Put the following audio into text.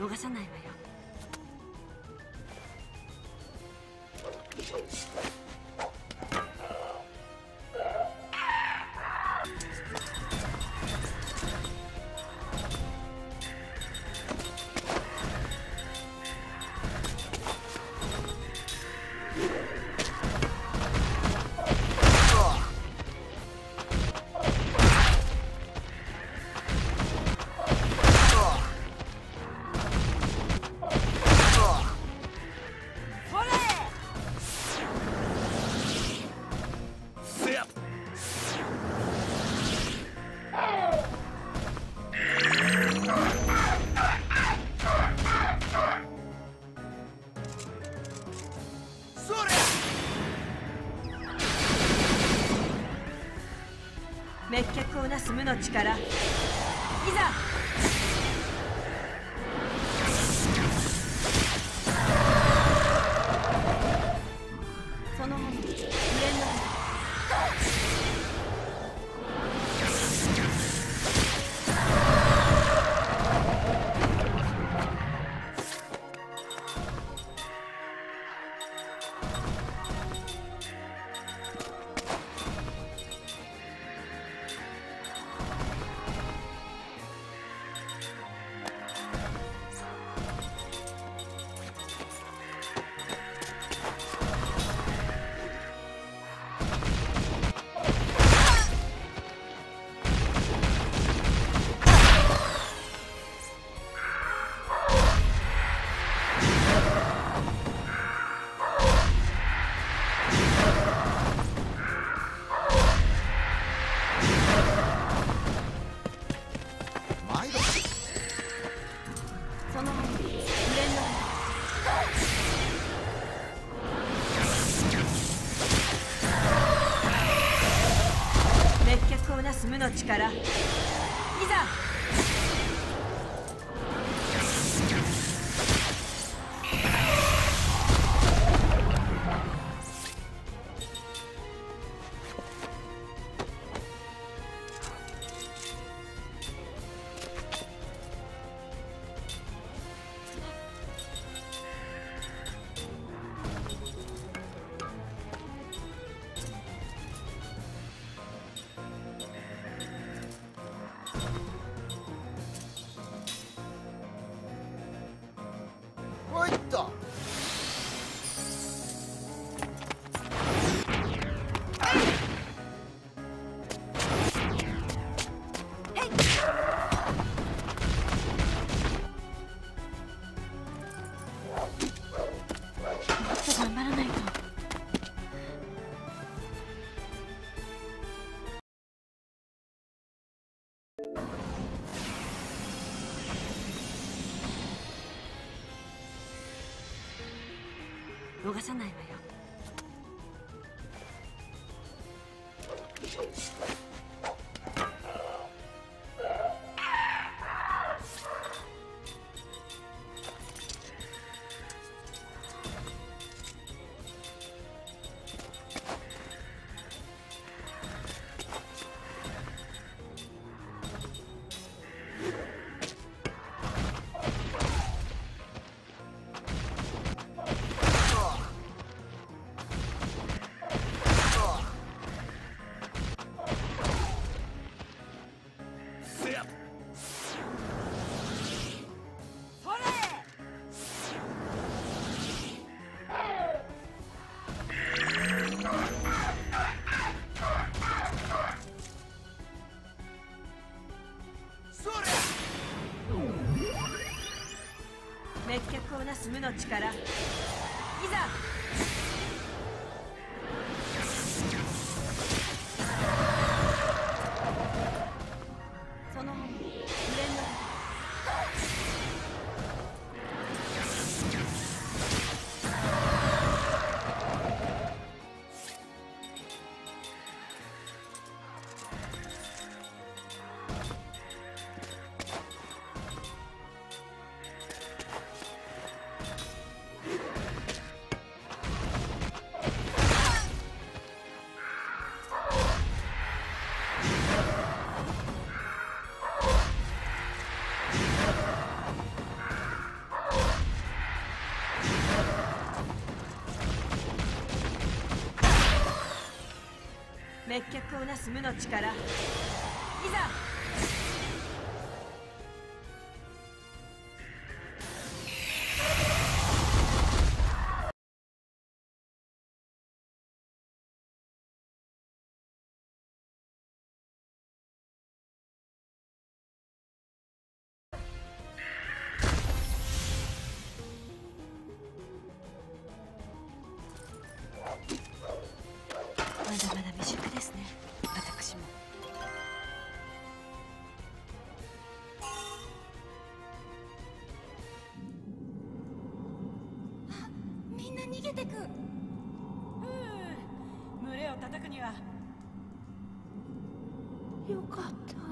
逃さないわよ。滅却をなす無の力。いざ。その後に無縁の進むの力。いざおいっと。逃さないわよ。滅却をなす無の力。いざ滅却をなす無の力。いざ逃げてく。群れを叩くには。よかった